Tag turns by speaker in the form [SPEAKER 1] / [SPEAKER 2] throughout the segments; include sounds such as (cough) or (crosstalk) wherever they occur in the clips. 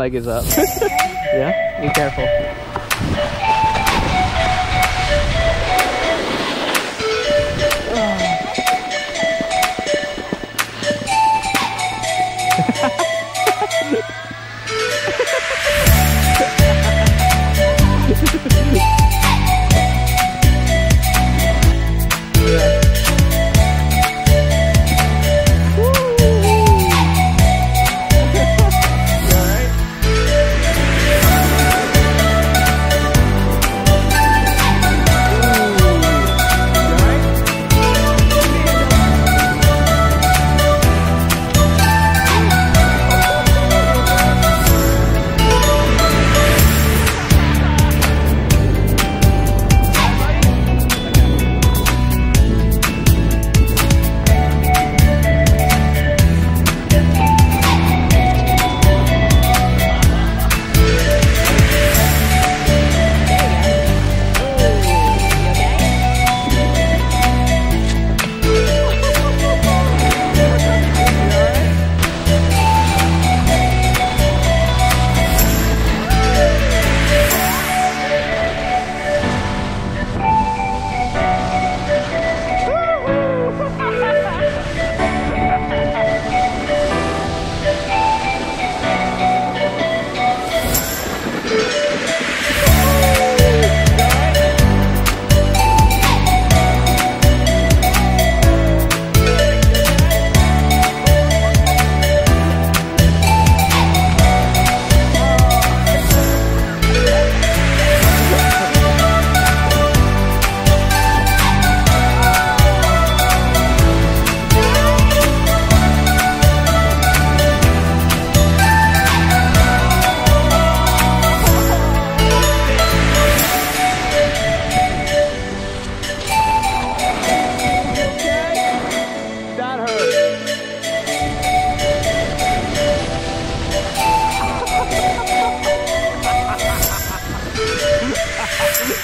[SPEAKER 1] leg is up. (laughs) yeah? Be careful.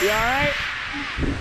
[SPEAKER 1] You all right?